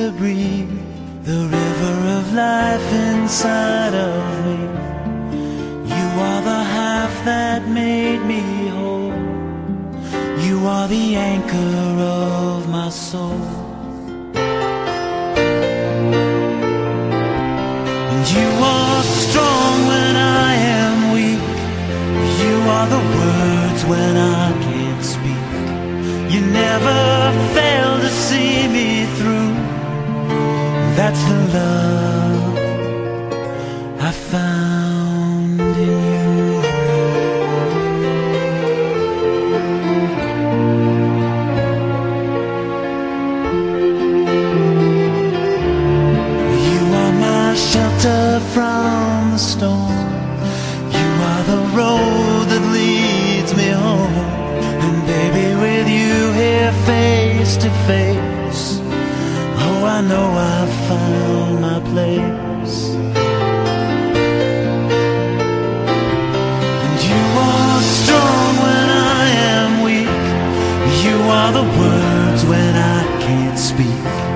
to breathe the river of life inside of me. You are the half that made me whole. You are the anchor of my soul. And you are strong when I am weak. You are the words when I can't speak. You never fail to see me through. That's the love I found in you. You are my shelter from the storm. You are the road that leads me home. And baby, with you here face to face, I know I've found my place. And you are strong when I am weak. You are the words when I can't speak.